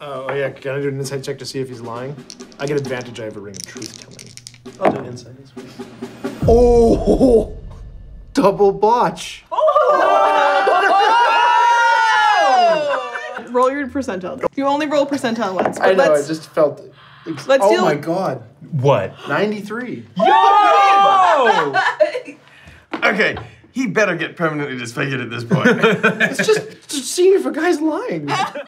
Oh, oh yeah, can I do an insight check to see if he's lying? I get advantage. I have a ring of truth telling. I'll do an insight as well. Oh, double botch. Oh! Roll your percentile. You only roll percentile once. I know. I just felt. Let's oh deal- my god, What? ninety-three. Yo! Okay, he better get permanently disfigured at this point. It's just, just seeing if a guy's lying.